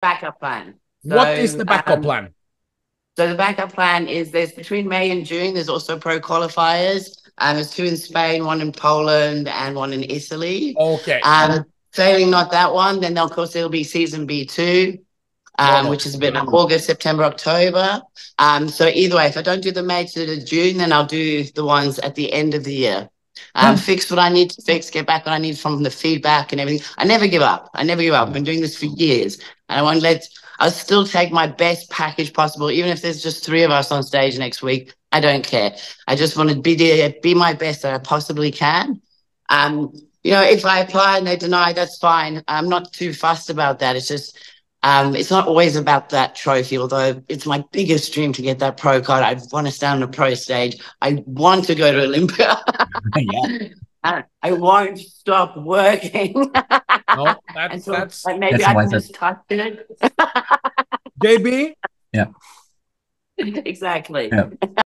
backup plan. what is the backup um, plan? So the backup plan is there's between May and June, there's also pro qualifiers. Um, there's two in Spain, one in Poland, and one in Italy. Okay. Um, failing not that one, then of course there'll be season B2, um, which is a bit like August, September, October. Um, so either way, if I don't do the May to the June, then I'll do the ones at the end of the year. Um, fix what I need to fix, get back what I need from the feedback and everything. I never give up. I never give up. I've been doing this for years, and I won't let. I'll still take my best package possible, even if there's just three of us on stage next week. I don't care. I just want to be there, be my best that I possibly can. Um, you know, if I apply and they deny, that's fine. I'm not too fussed about that. It's just, um, it's not always about that trophy, although it's my biggest dream to get that pro card. I want to stand on a pro stage. I want to go to Olympia. yeah. I I won't stop working No, that's until that's like, maybe That's I why can that- just touch it. JB. Yeah. exactly. Yeah.